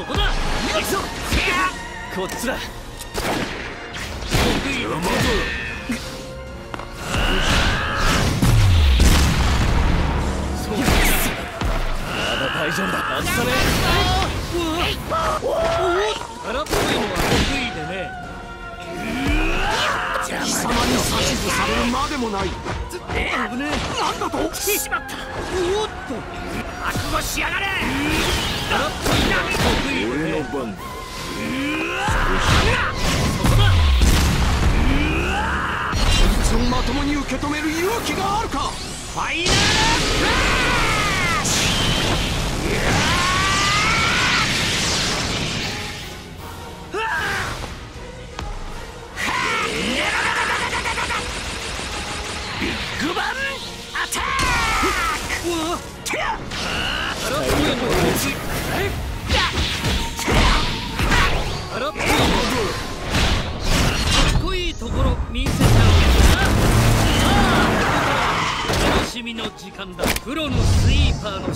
そこだ。行くぞこっちだ。得意だそうだまだ大丈夫だ。外さね。うわ空っぽいのは得意でね。貴様に指図されるまでもない。危ねえ。なんだと？しまった。おっと。しやがれ。空っ意でね俺の番だそこだこいつをまともに受け止める勇気があるかファイナルフラッシュグバンアタック空っぽいのかっこいいところ見せちゃうよな。さあ楽しみの時間だ。プロのスイーパーの